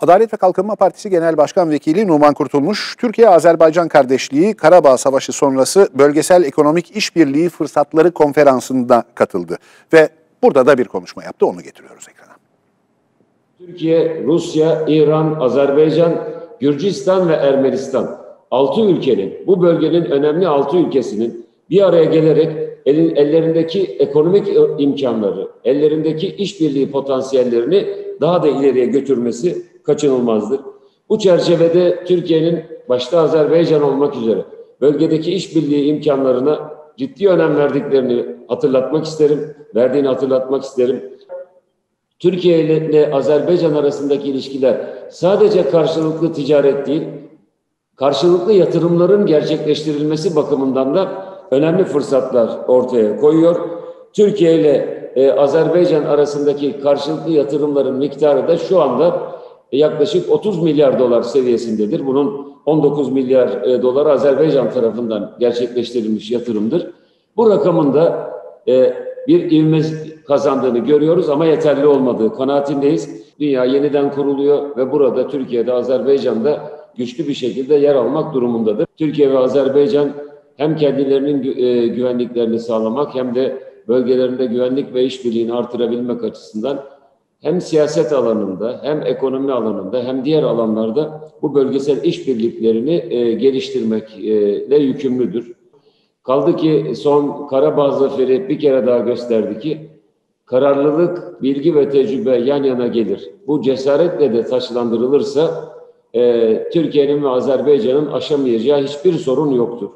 Adalet ve Kalkınma Partisi Genel Başkan Vekili Numan Kurtulmuş, Türkiye-Azerbaycan kardeşliği Karabağ Savaşı sonrası Bölgesel Ekonomik İşbirliği Fırsatları Konferansı'nda katıldı ve burada da bir konuşma yaptı. Onu getiriyoruz ekrana. Türkiye, Rusya, İran, Azerbaycan, Gürcistan ve Ermenistan altı ülkenin, bu bölgenin önemli altı ülkesinin bir araya gelerek elin, ellerindeki ekonomik imkanları, ellerindeki işbirliği potansiyellerini daha da ileriye götürmesi kaçınılmazdır. Bu çerçevede Türkiye'nin başta Azerbaycan olmak üzere bölgedeki işbirliği imkanlarına ciddi önem verdiklerini hatırlatmak isterim, verdiğini hatırlatmak isterim. Türkiye ile Azerbaycan arasındaki ilişkiler sadece karşılıklı ticaret değil, karşılıklı yatırımların gerçekleştirilmesi bakımından da önemli fırsatlar ortaya koyuyor. Türkiye ile e, Azerbaycan arasındaki karşılıklı yatırımların miktarı da şu anda yaklaşık 30 milyar dolar seviyesindedir. Bunun 19 milyar e, dolar Azerbaycan tarafından gerçekleştirilmiş yatırımdır. Bu rakamın da e, bir ivme kazandığını görüyoruz ama yeterli olmadığı kanaatindeyiz. Dünya yeniden kuruluyor ve burada Türkiye'de, Azerbaycan'da güçlü bir şekilde yer almak durumundadır. Türkiye ve Azerbaycan hem kendilerinin e, güvenliklerini sağlamak hem de bölgelerinde güvenlik ve işbirliğini artırabilmek açısından hem siyaset alanında hem ekonomi alanında hem diğer alanlarda bu bölgesel işbirliklerini e, geliştirmekle yükümlüdür. Kaldı ki son Karabağ zaferi bir kere daha gösterdi ki kararlılık, bilgi ve tecrübe yan yana gelir. Bu cesaretle de taşlandırılırsa e, Türkiye'nin ve Azerbaycan'ın aşamayacağı hiçbir sorun yoktur.